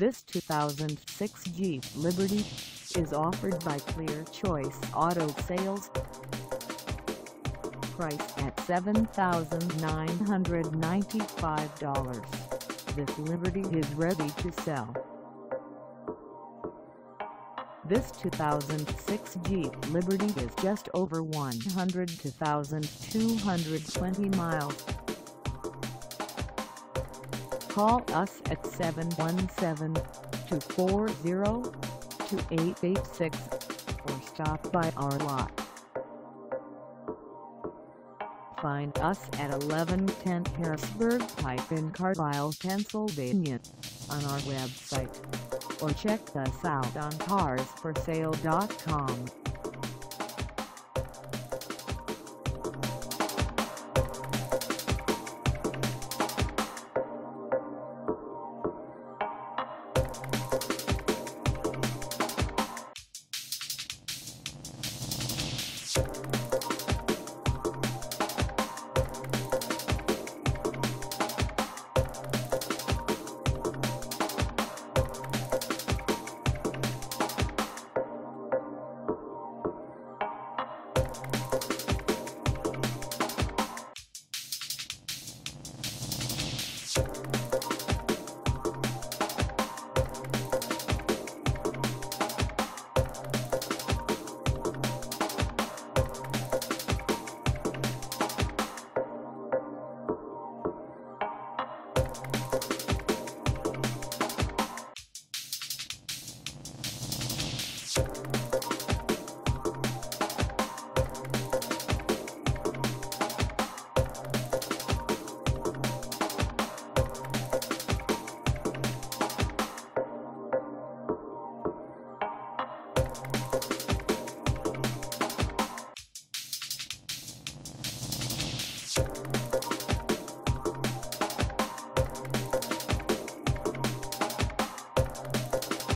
This 2006 Jeep Liberty is offered by Clear Choice Auto Sales. Price at $7,995. This Liberty is ready to sell. This 2006 Jeep Liberty is just over 102,220 miles. Call us at 717-240-2886 or stop by our lot. Find us at 1110 Harrisburg Pike in Carlisle, Pennsylvania on our website or check us out on carsforsale.com. Thank